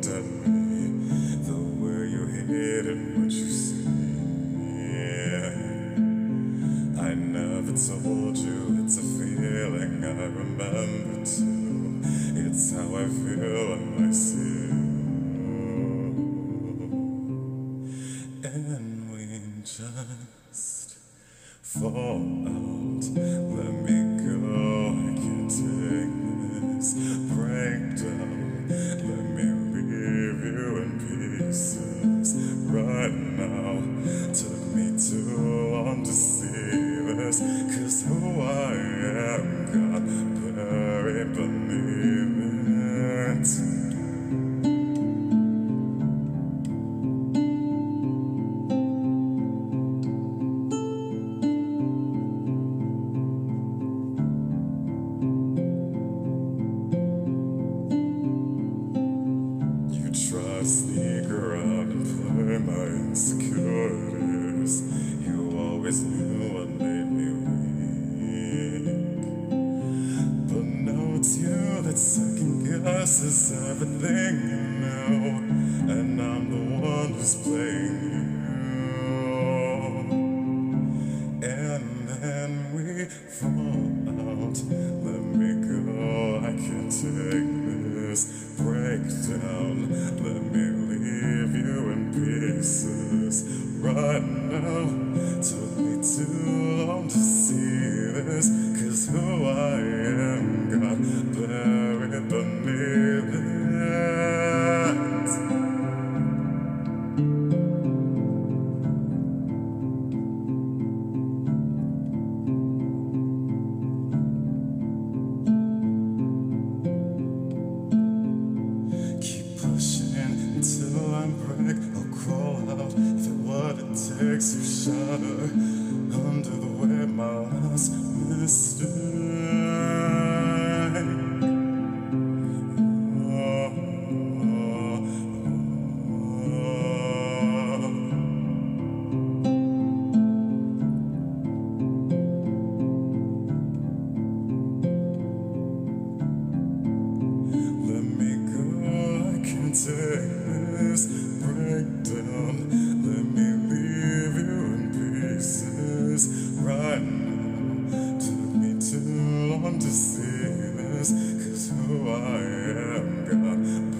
the way you what you. I never told you it's a feeling I remember too. It's how I feel when I see. And we just fall out. Insecurities. You always knew what made me weak. But now it's you that second guesses everything you know. And I'm the one who's playing you. And then we fall out. Let me go, I can't take this breakdown. Let if it what it takes to shatter under the way my last mistake. Let me go, I can't take come to see this, cause who I am, God.